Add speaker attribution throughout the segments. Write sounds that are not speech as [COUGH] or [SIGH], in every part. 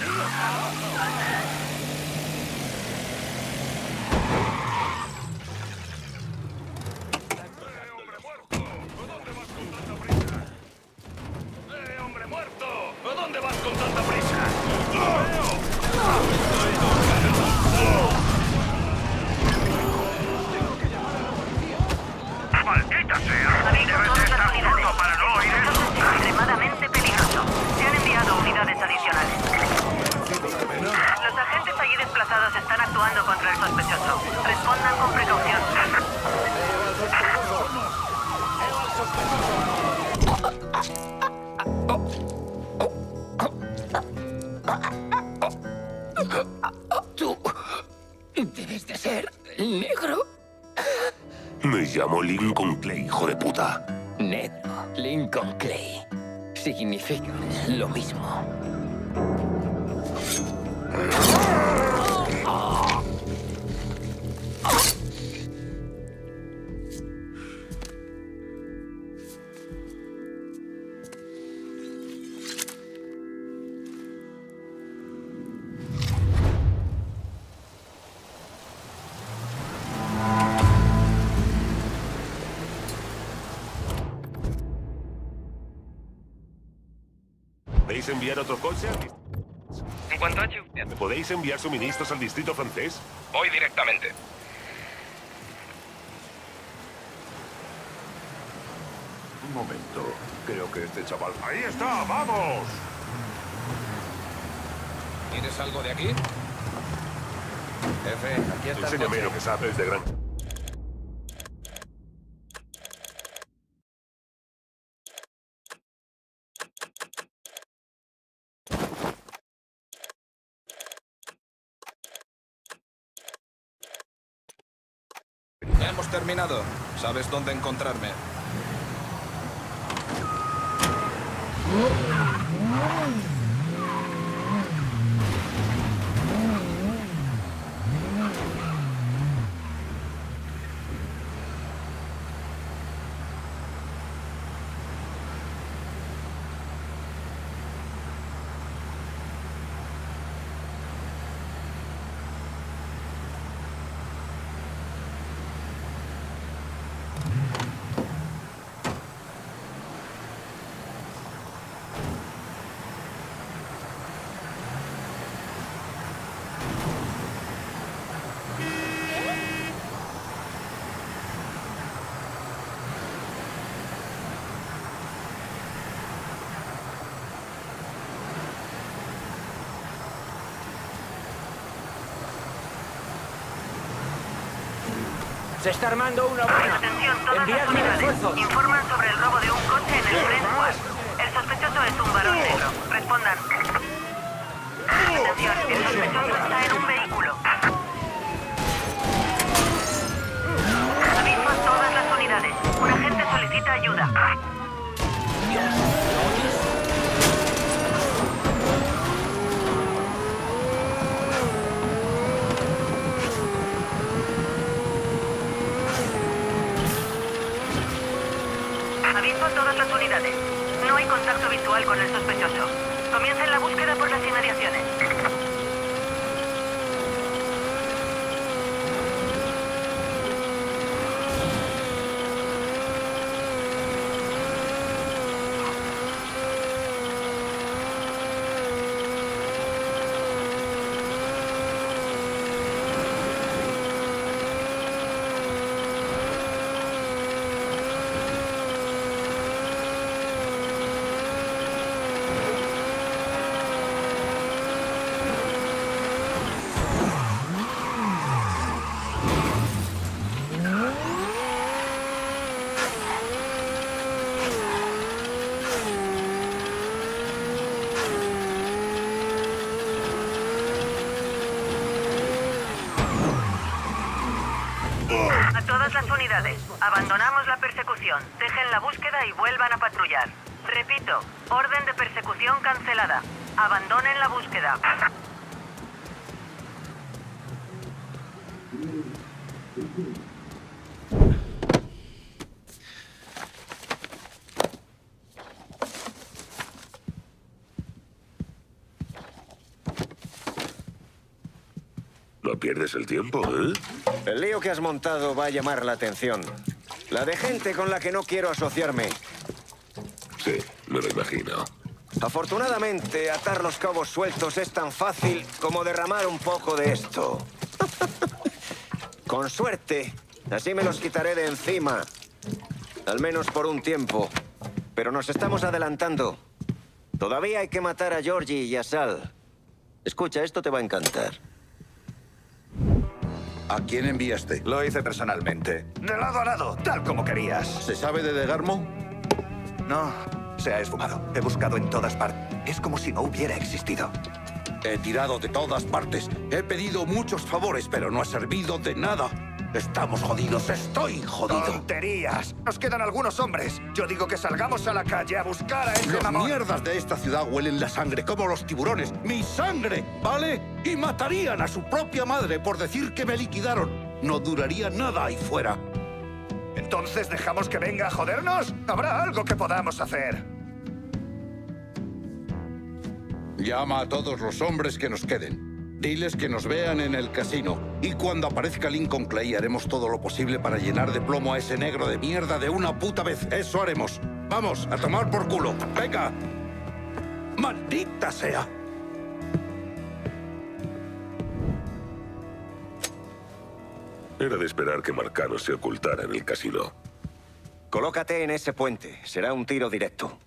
Speaker 1: Oh, Lincoln Clay, hijo de puta.
Speaker 2: Negro. Lincoln Clay. Significa lo mismo.
Speaker 1: ¿Podéis enviar otro coche?
Speaker 3: En cuanto a
Speaker 1: ¿Me podéis enviar suministros al distrito francés?
Speaker 3: voy directamente.
Speaker 1: Un momento. Creo que este chaval... ¡Ahí está! ¡Vamos!
Speaker 3: ¿Quieres algo de aquí? Jefe, aquí está el
Speaker 1: Enséñame
Speaker 3: coche.
Speaker 1: lo que sabes de gran...
Speaker 3: Ya Sabes dónde encontrarme.
Speaker 4: Se está armando una buena.
Speaker 5: Atención, todas las
Speaker 4: Enviadme
Speaker 5: unidades.
Speaker 4: refuerzos.
Speaker 5: Informan sobre el robo de un coche en el Brent West. El sospechoso es un varón negro. Respondan. Atención, el sospechoso está en un vehículo. Aviso a todas las unidades. Un agente solicita ayuda. Aviso a todas las unidades. No hay contacto visual con el sospechoso. Comiencen la búsqueda por las inmediaciones. A todas las unidades, abandonamos la persecución. Dejen la búsqueda y vuelvan a patrullar. Repito, orden de persecución cancelada. Abandonen la búsqueda.
Speaker 6: El tiempo, ¿eh?
Speaker 7: El lío que has montado va a llamar la atención. La de gente con la que no quiero asociarme.
Speaker 6: Sí, me lo imagino.
Speaker 7: Afortunadamente, atar los cabos sueltos es tan fácil como derramar un poco de esto. [LAUGHS] Con suerte, así me los quitaré de encima. Al menos por un tiempo. Pero nos estamos adelantando. Todavía hay que matar a Georgie y a Sal. Escucha, esto te va a encantar.
Speaker 8: ¿A quién enviaste?
Speaker 1: Lo hice personalmente. De lado a lado, tal como querías.
Speaker 8: ¿Se sabe de Degarmo?
Speaker 1: No, se ha esfumado. He buscado en todas partes. Es como si no hubiera existido.
Speaker 8: He tirado de todas partes. He pedido muchos favores, pero no ha servido de nada. Estamos jodidos, estoy jodido.
Speaker 1: ¡Tonterías! Nos quedan algunos hombres. Yo digo que salgamos a la calle a buscar a ese
Speaker 8: Los
Speaker 1: mamón.
Speaker 8: mierdas de esta ciudad huelen la sangre como los tiburones. ¡Mi sangre! ¿Vale? Y matarían a su propia madre por decir que me liquidaron. No duraría nada ahí fuera.
Speaker 1: Entonces dejamos que venga a jodernos. Habrá algo que podamos hacer.
Speaker 8: Llama a todos los hombres que nos queden. Diles que nos vean en el casino. Y cuando aparezca Lincoln Clay haremos todo lo posible para llenar de plomo a ese negro de mierda de una puta vez. Eso haremos. Vamos, a tomar por culo. Venga. Maldita sea.
Speaker 6: Era de esperar que Marcano se ocultara en el casino.
Speaker 7: Colócate en ese puente. Será un tiro directo.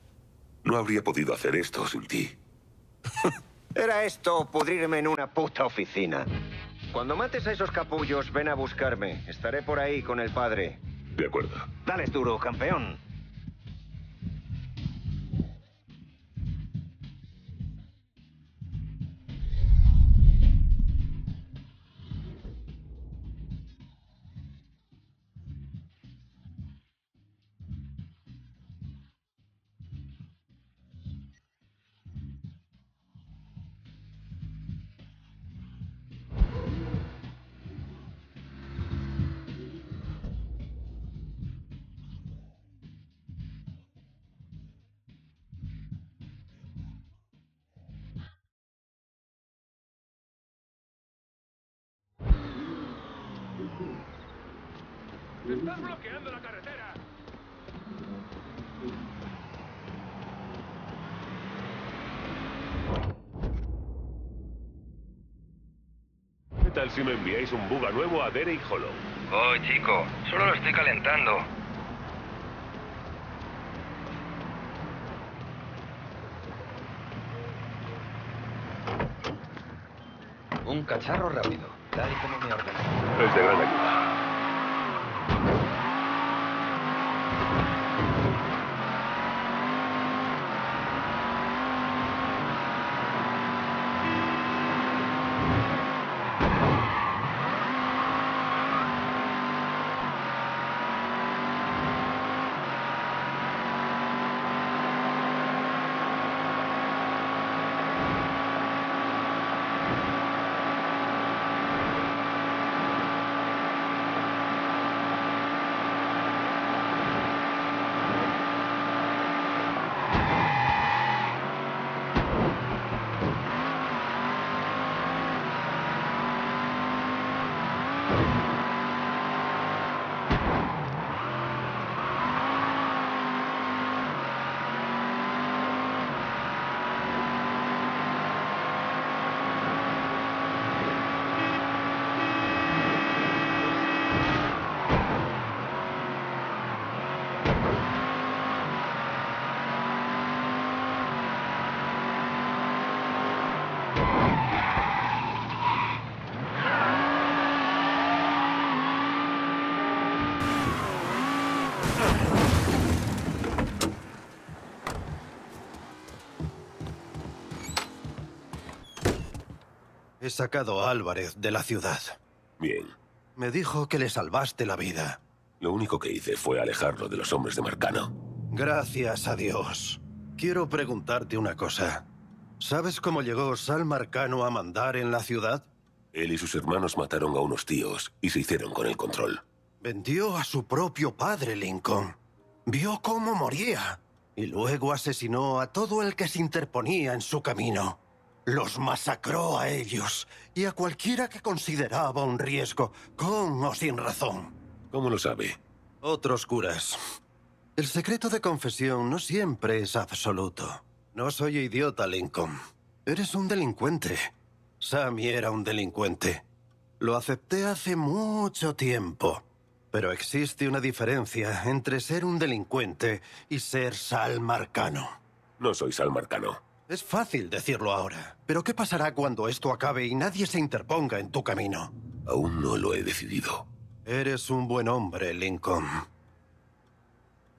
Speaker 6: No habría podido hacer esto sin ti. [LAUGHS]
Speaker 7: Era esto pudrirme en una puta oficina. Cuando mates a esos capullos, ven a buscarme. Estaré por ahí con el padre.
Speaker 6: De acuerdo.
Speaker 7: Dale duro, campeón.
Speaker 9: ¡Estás bloqueando la carretera! ¿Qué tal si me enviáis un buga nuevo a Derek Hollow?
Speaker 10: Oh, chico, solo lo estoy calentando. Un cacharro rápido, tal y como me ordené.
Speaker 9: Es de gran ayuda.
Speaker 11: He sacado a Álvarez de la ciudad.
Speaker 6: Bien.
Speaker 11: Me dijo que le salvaste la vida.
Speaker 6: Lo único que hice fue alejarlo de los hombres de Marcano.
Speaker 11: Gracias a Dios. Quiero preguntarte una cosa. ¿Sabes cómo llegó Sal Marcano a mandar en la ciudad?
Speaker 6: Él y sus hermanos mataron a unos tíos y se hicieron con el control.
Speaker 11: Vendió a su propio padre, Lincoln. Vio cómo moría. Y luego asesinó a todo el que se interponía en su camino. Los masacró a ellos y a cualquiera que consideraba un riesgo, con o sin razón.
Speaker 6: ¿Cómo lo sabe?
Speaker 11: Otros curas. El secreto de confesión no siempre es absoluto. No soy idiota, Lincoln. Eres un delincuente. Sammy era un delincuente. Lo acepté hace mucho tiempo. Pero existe una diferencia entre ser un delincuente y ser Sal Marcano.
Speaker 6: No soy Sal Marcano.
Speaker 11: Es fácil decirlo ahora. Pero ¿qué pasará cuando esto acabe y nadie se interponga en tu camino?
Speaker 6: Aún no lo he decidido.
Speaker 11: Eres un buen hombre, Lincoln.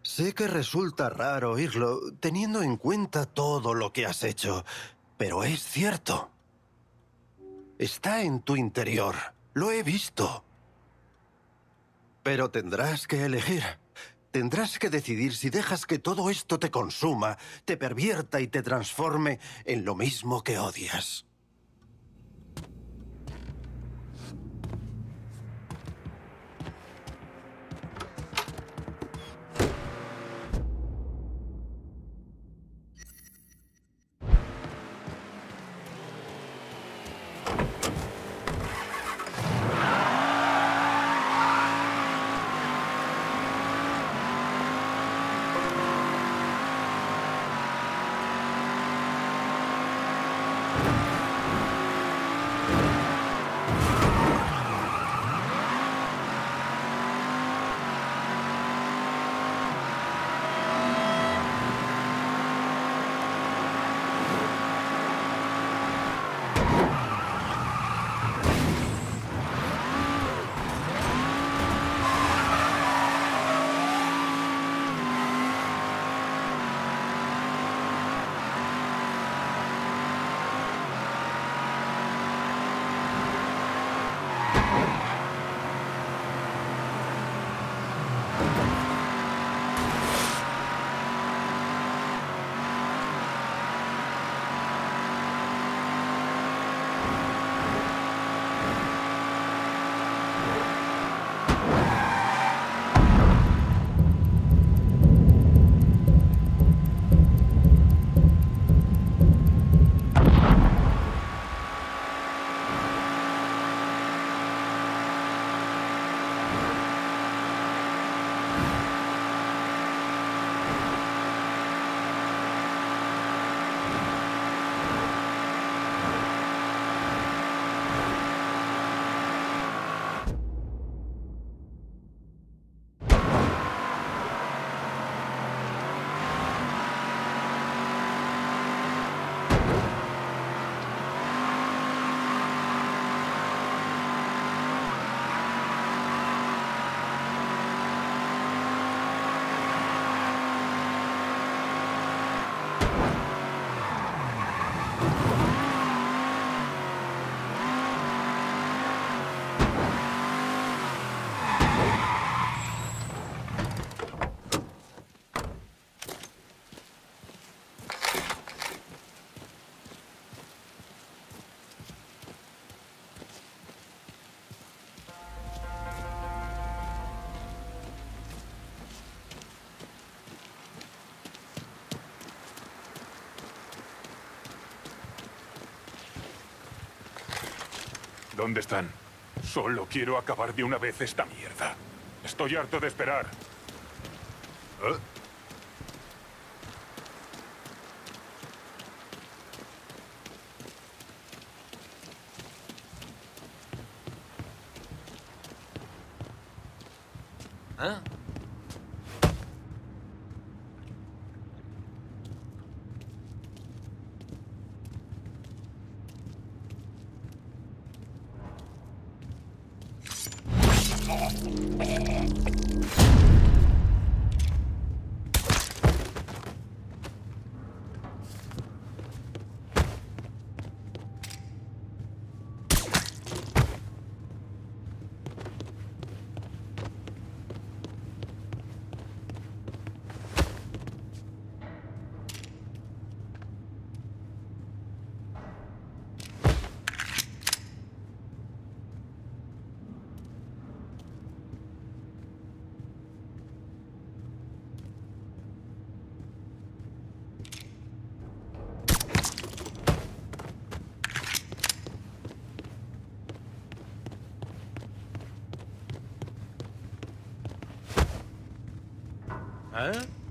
Speaker 11: Sé que resulta raro oírlo, teniendo en cuenta todo lo que has hecho, pero es cierto. Está en tu interior. Lo he visto. Pero tendrás que elegir. Tendrás que decidir si dejas que todo esto te consuma, te pervierta y te transforme en lo mismo que odias.
Speaker 12: ¿Dónde están? Solo quiero acabar de una vez esta mierda. Estoy harto de esperar. ¿Eh?
Speaker 4: ¿Ah? ¿Eh?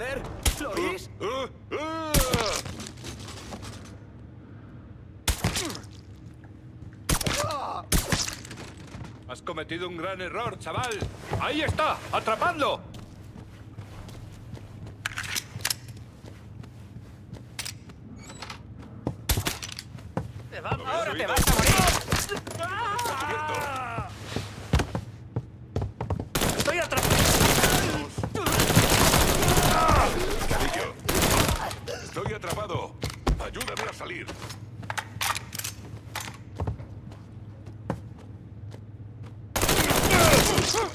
Speaker 13: ¡Joder! ¡Joder! ¿Lo oís?
Speaker 14: Has cometido un gran error, chaval. Ahí está, atrapadlo.
Speaker 13: ¡Ahora te vas a morir! ¡Estoy atrapado!
Speaker 14: Cariño. Estoy atrapado. Ayúdame a salir.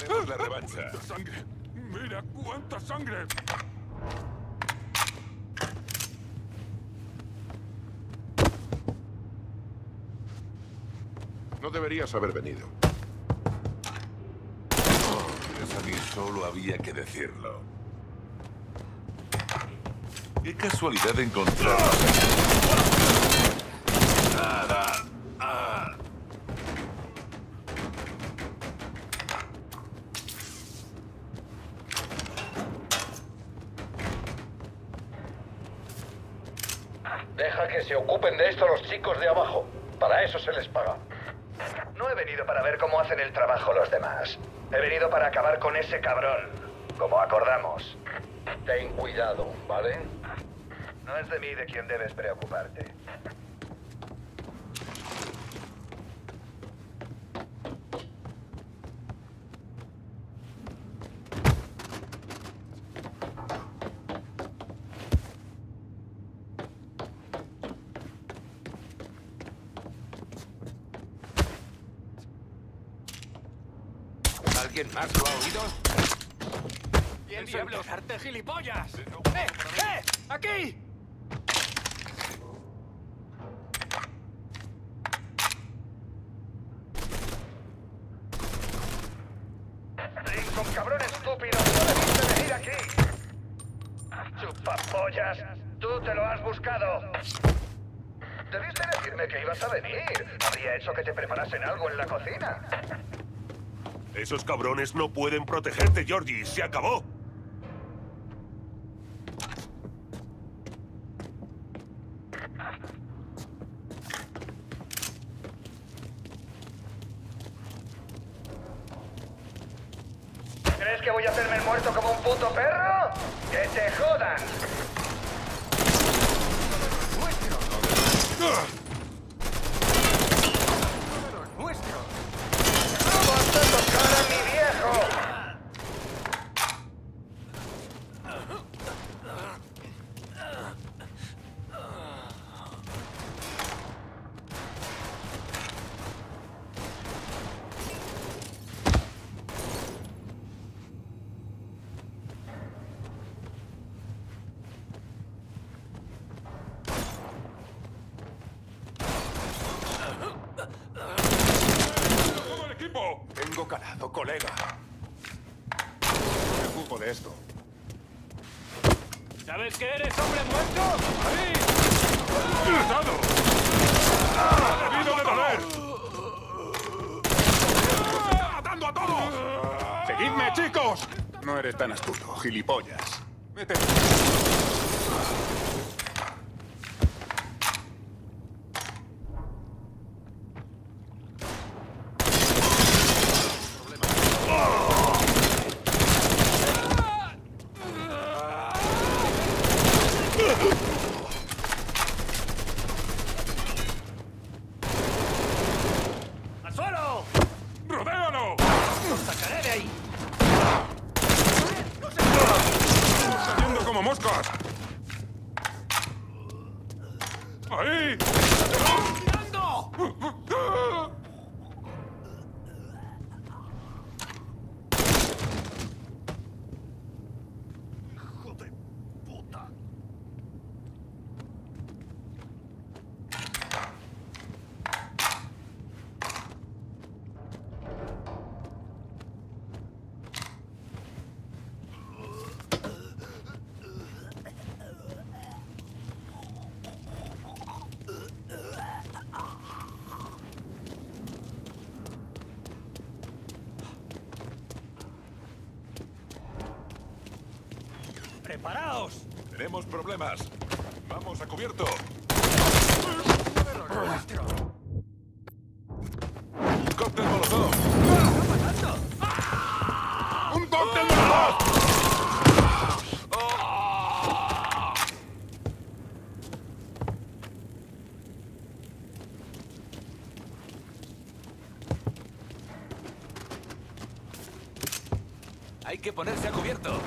Speaker 14: Haremos la revancha.
Speaker 12: ¡Sangre! ¡Mira cuánta sangre!
Speaker 6: No deberías haber venido.
Speaker 14: Pues a mí solo había que decirlo. Qué casualidad encontrar.
Speaker 8: Deja que se ocupen de esto los chicos de abajo. Para eso se les paga.
Speaker 1: No he venido para ver cómo hacen el trabajo los demás. He venido para acabar con ese cabrón, como acordamos.
Speaker 8: Ten cuidado, ¿vale?
Speaker 1: No es de mí de quien debes preocuparte.
Speaker 14: ¿Alguien más lo ha oído?
Speaker 4: ¿Quién diablos? ¡Arte gilipollas! ¡Eh! ¡Eh! ¡Aquí!
Speaker 1: Lincoln, cabrón estúpido, no debiste venir aquí. Chupapollas, tú te lo has buscado. Debiste decirme que ibas a venir. Habría hecho que te preparasen algo en la cocina.
Speaker 6: Esos cabrones no pueden protegerte, Georgie. Se acabó.
Speaker 1: ¿Crees que voy a hacerme el muerto como un puto perro? ¡Que te jodan! ¡Basta tocar a mi viejo!
Speaker 12: ¡Todo el equipo!
Speaker 13: Tengo calado, colega. Me ocupo de esto.
Speaker 4: ¿Sabes que eres hombre muerto? ¡Ahí!
Speaker 12: ¡Cuidado! ¡Ha debido de doler! ¡Está matando a todos!
Speaker 13: ¡Seguidme, chicos! No eres tan astuto, gilipollas. Vete.
Speaker 4: ¡Al suelo!
Speaker 12: ¡Rodéalo!
Speaker 4: ¡Los sacaré de ahí!
Speaker 12: ¡Cayendo como moscas! ¡Ahí!
Speaker 4: ¡Tirando! ¡Preparaos!
Speaker 12: Tenemos problemas. Vamos a cubierto. ¡Cóctel molotov! ¡Un cóctel molotov!
Speaker 4: Hay que ponerse a cubierto.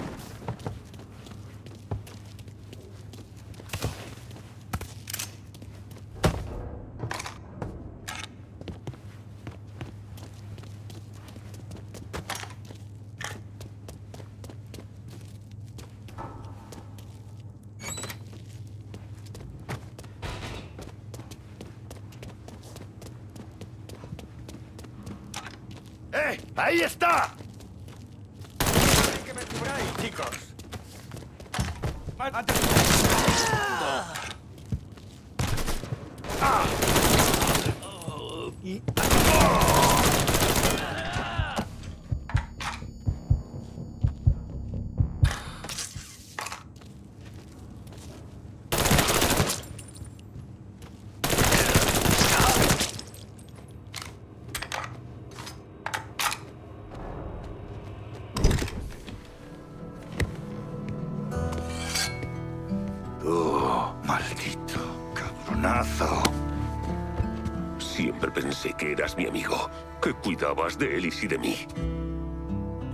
Speaker 4: Que
Speaker 6: cuidabas de Ellis y de mí.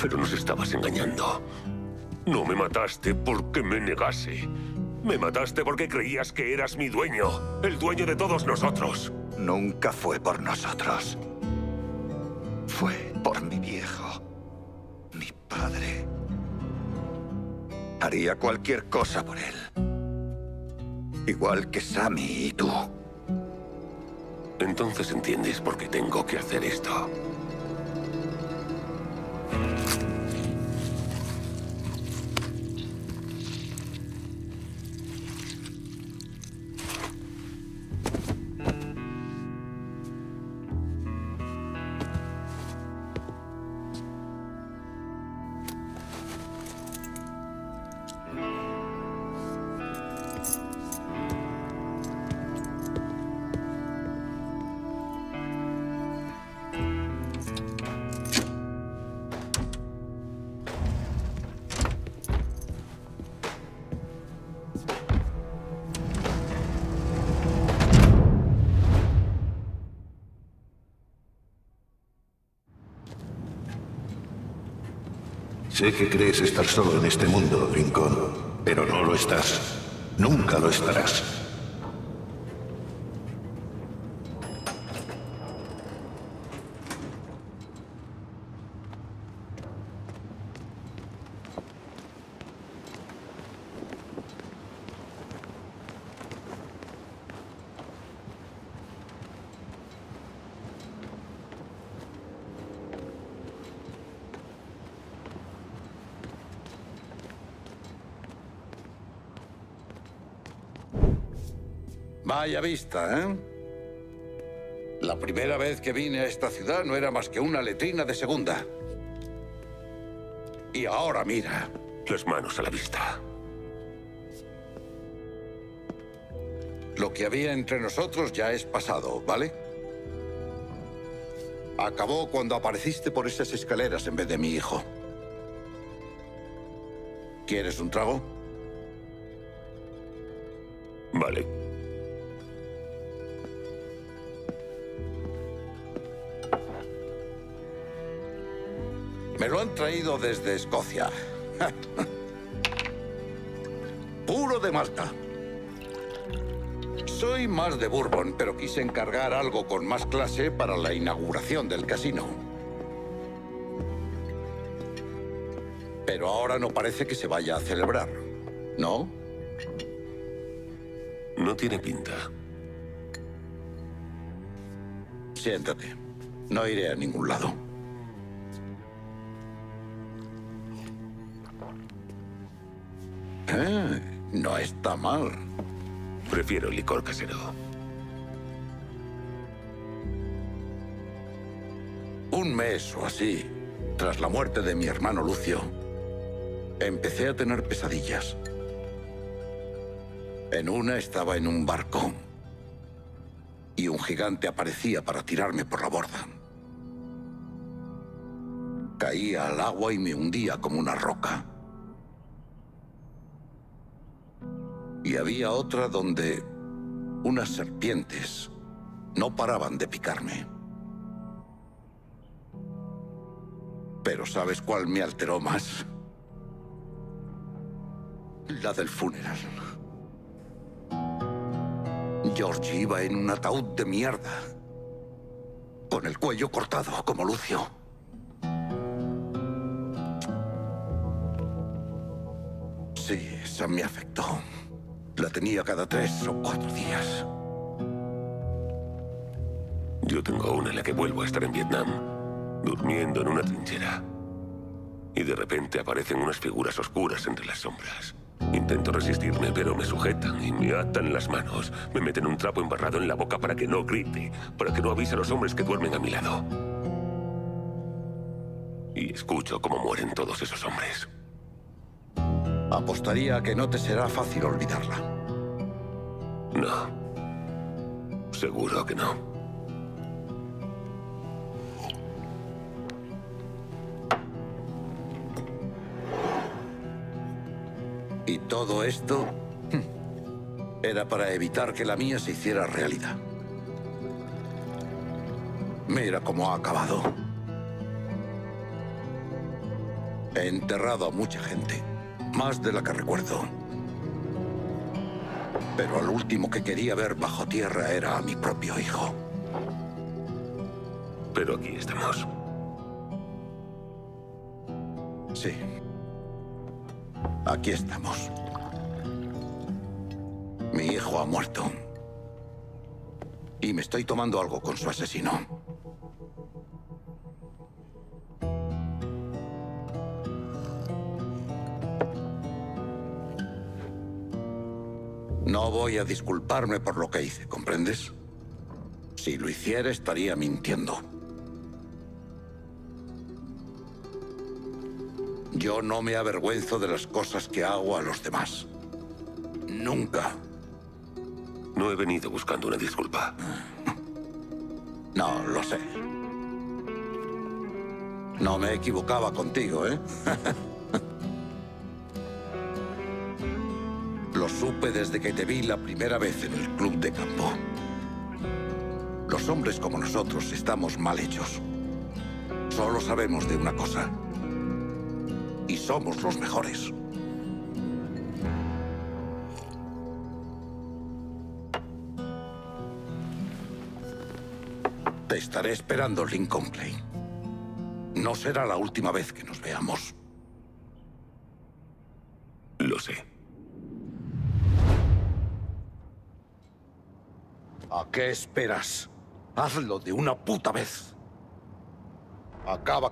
Speaker 6: Pero nos estabas engañando. No me mataste porque me negase. Me mataste porque creías que eras mi dueño, el dueño de todos nosotros.
Speaker 13: Nunca fue por nosotros. Fue por mi viejo. Mi padre. Haría cualquier cosa por él. Igual que Sammy y tú.
Speaker 6: Entonces entiendes por qué tengo que hacer esto.
Speaker 15: Sé que crees estar solo en este mundo, Rincón, pero no lo estás. Nunca lo estarás.
Speaker 8: Vaya vista, ¿eh? La primera vez que vine a esta ciudad no era más que una letrina de segunda. Y ahora mira.
Speaker 6: Las manos a la vista.
Speaker 8: Lo que había entre nosotros ya es pasado, ¿vale? Acabó cuando apareciste por esas escaleras en vez de mi hijo. ¿Quieres un trago?
Speaker 6: Vale.
Speaker 8: Traído desde Escocia. [LAUGHS] Puro de Malta. Soy más de Bourbon, pero quise encargar algo con más clase para la inauguración del casino. Pero ahora no parece que se vaya a celebrar, ¿no?
Speaker 6: No tiene pinta.
Speaker 8: Siéntate. No iré a ningún lado. No está mal.
Speaker 6: Prefiero el licor casero.
Speaker 8: Un mes o así, tras la muerte de mi hermano Lucio, Empecé a tener pesadillas. En una estaba en un barco. Y un gigante aparecía para tirarme por la borda. Caía al agua y me hundía como una roca. Y había otra donde unas serpientes no paraban de picarme. Pero ¿sabes cuál me alteró más? La del funeral. George iba en un ataúd de mierda. Con el cuello cortado, como Lucio. Sí, esa me afectó. La tenía cada tres o cuatro días.
Speaker 6: Yo tengo una en la que vuelvo a estar en Vietnam, durmiendo en una trinchera. Y de repente aparecen unas figuras oscuras entre las sombras. Intento resistirme, pero me sujetan y me atan las manos. Me meten un trapo embarrado en la boca para que no grite, para que no avise a los hombres que duermen a mi lado. Y escucho cómo mueren todos esos hombres.
Speaker 8: Apostaría a que no te será fácil olvidarla.
Speaker 6: No. Seguro que no.
Speaker 8: Y todo esto hmm, era para evitar que la mía se hiciera realidad. Mira cómo ha acabado. He enterrado a mucha gente, más de la que recuerdo. Pero al último que quería ver bajo tierra era a mi propio hijo.
Speaker 6: Pero aquí estamos.
Speaker 8: Sí. Aquí estamos. Mi hijo ha muerto. Y me estoy tomando algo con su asesino. No voy a disculparme por lo que hice, ¿comprendes? Si lo hiciera estaría mintiendo. Yo no me avergüenzo de las cosas que hago a los demás. Nunca.
Speaker 6: No he venido buscando una disculpa. [LAUGHS]
Speaker 8: No, lo sé. No me equivocaba contigo, ¿eh? [LAUGHS] desde que te vi la primera vez en el club de campo. Los hombres como nosotros estamos mal hechos. Solo sabemos de una cosa. Y somos los mejores. Te estaré esperando, Lincoln Clay. No será la última vez que nos veamos. Qué esperas? Hazlo de una puta vez. Acaba.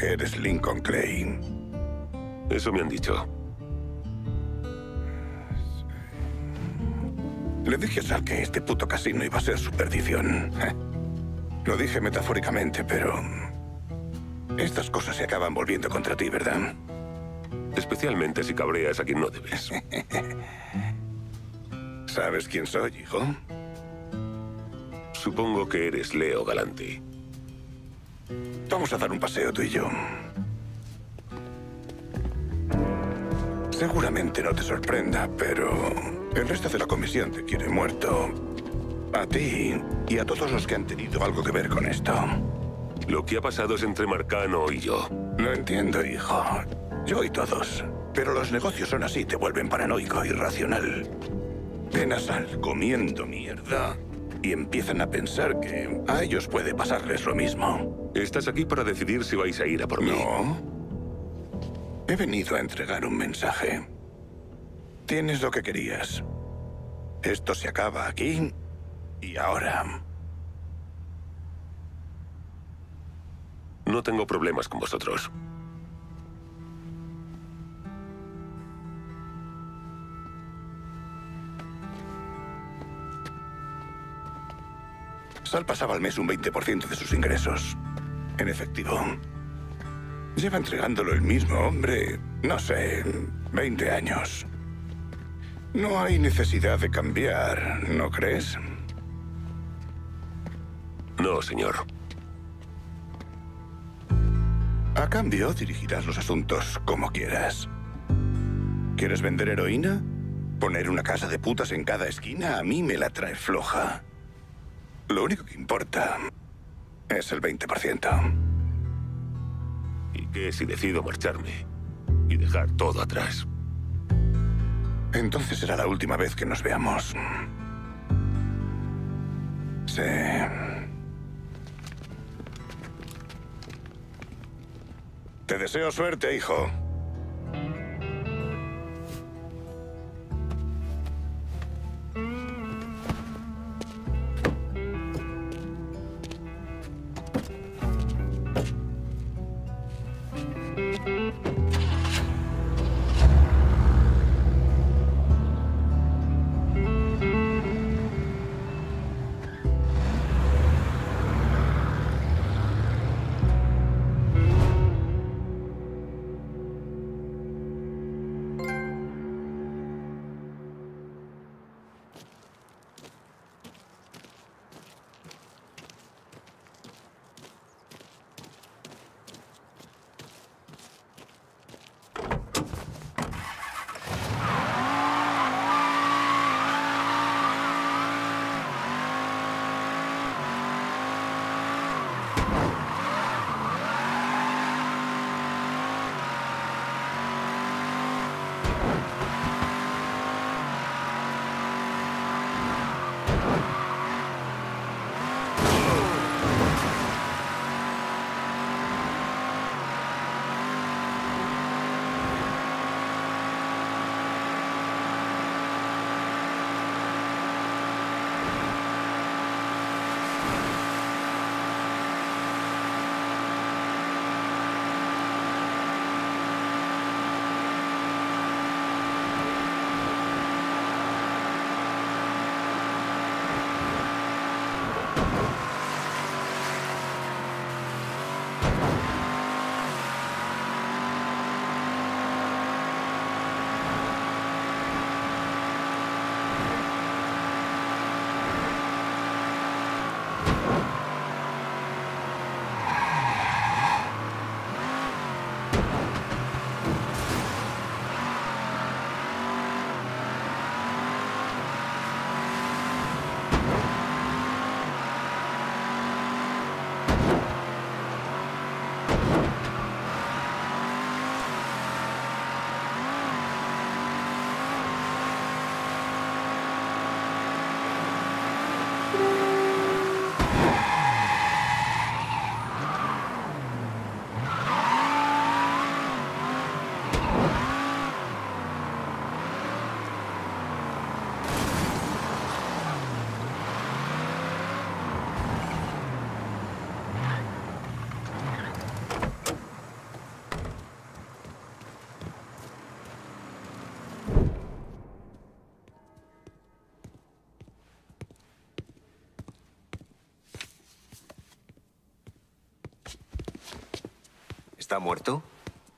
Speaker 15: que eres Lincoln Crane.
Speaker 6: Eso me han dicho.
Speaker 16: Le dije a Sal que este puto casino iba a ser su perdición. [LAUGHS] Lo dije metafóricamente, pero... Estas cosas se acaban volviendo contra ti, ¿verdad?
Speaker 6: Especialmente si cabreas a quien no debes. [LAUGHS]
Speaker 16: ¿Sabes quién soy, hijo?
Speaker 6: Supongo que eres Leo Galanti.
Speaker 16: Vamos a dar un paseo tú y yo. Seguramente no te sorprenda, pero el resto de la comisión te quiere muerto. A ti y a todos los que han tenido algo que ver con esto.
Speaker 6: Lo que ha pasado es entre Marcano y yo.
Speaker 16: Lo entiendo, hijo. Yo y todos. Pero los negocios son así, te vuelven paranoico, irracional. Ven a Sal comiendo mierda y empiezan a pensar que a ellos puede pasarles lo mismo.
Speaker 6: Estás aquí para decidir si vais a ir a por mí.
Speaker 16: No. He venido a entregar un mensaje. Tienes lo que querías. Esto se acaba aquí y ahora.
Speaker 6: No tengo problemas con vosotros.
Speaker 16: Sal pasaba al mes un 20% de sus ingresos. En efectivo. Lleva entregándolo el mismo hombre, no sé, 20 años. No hay necesidad de cambiar, ¿no crees?
Speaker 6: No, señor.
Speaker 16: A cambio, dirigirás los asuntos como quieras. ¿Quieres vender heroína? ¿Poner una casa de putas en cada esquina? A mí me la trae floja. Lo único que importa es el 20%.
Speaker 6: ¿Y qué si decido marcharme y dejar todo atrás?
Speaker 16: Entonces será la última vez que nos veamos. Sí. Te deseo suerte, hijo.
Speaker 7: ¿Está muerto?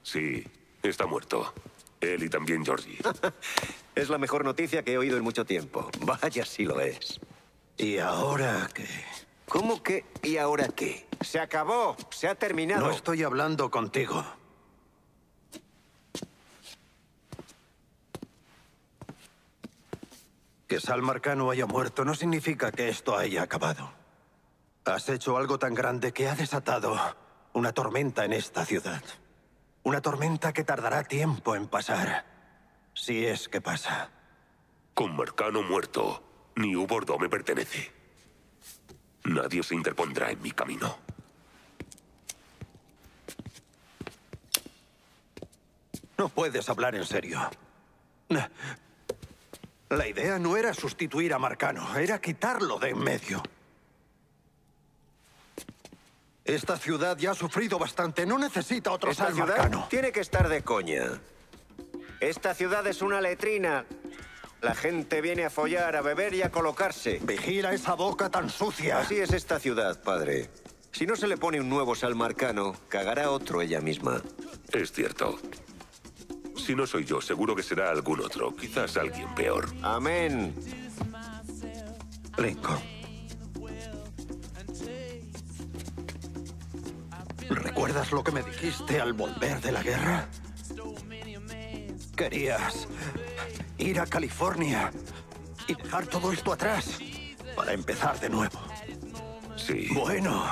Speaker 6: Sí, está muerto. Él y también Georgie. [LAUGHS]
Speaker 7: es la mejor noticia que he oído en mucho tiempo. Vaya si lo es.
Speaker 11: ¿Y ahora qué?
Speaker 7: ¿Cómo que y ahora qué? Se acabó, se ha terminado.
Speaker 11: No estoy hablando contigo. Que Sal Marcano haya muerto no significa que esto haya acabado. Has hecho algo tan grande que ha desatado una tormenta en esta ciudad. Una tormenta que tardará tiempo en pasar. Si es que pasa.
Speaker 6: Con Marcano muerto, ni Bordeaux me pertenece. Nadie se interpondrá en mi camino.
Speaker 11: No puedes hablar en serio. La idea no era sustituir a Marcano, era quitarlo de en medio. Esta ciudad ya ha sufrido bastante, no necesita otro
Speaker 7: Esta
Speaker 11: Sal
Speaker 7: ciudad
Speaker 11: Marcano.
Speaker 7: tiene que estar de coña. Esta ciudad es una letrina. La gente viene a follar, a beber y a colocarse.
Speaker 11: Vigila esa boca tan sucia.
Speaker 7: Así es esta ciudad, padre. Si no se le pone un nuevo salmarcano, cagará otro ella misma.
Speaker 6: Es cierto. Si no soy yo, seguro que será algún otro. Quizás alguien peor.
Speaker 7: Amén.
Speaker 11: Lincoln. ¿Recuerdas lo que me dijiste al volver de la guerra? Querías ir a California y dejar todo esto atrás para empezar de nuevo.
Speaker 6: Sí.
Speaker 11: Bueno,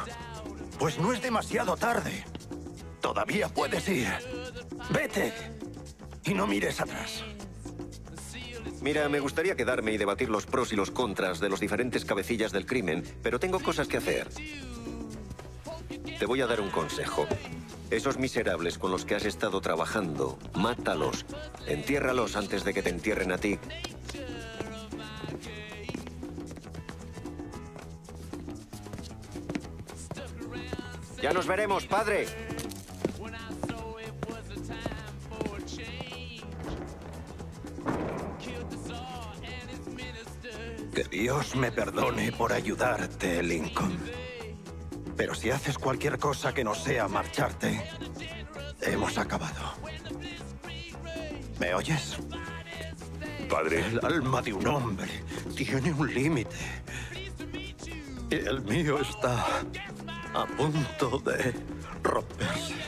Speaker 11: pues no es demasiado tarde. Todavía puedes ir. Vete y no mires atrás.
Speaker 7: Mira, me gustaría quedarme y debatir los pros y los contras de los diferentes cabecillas del crimen, pero tengo cosas que hacer. Te voy a dar un consejo. Esos miserables con los que has estado trabajando, mátalos. Entiérralos antes de que te entierren a ti. Ya nos veremos, padre.
Speaker 11: Que Dios me perdone por ayudarte, Lincoln. Pero si haces cualquier cosa que no sea marcharte, hemos acabado. ¿Me oyes?
Speaker 6: Padre.
Speaker 11: El alma de un hombre tiene un límite. Y el mío está a punto de romperse.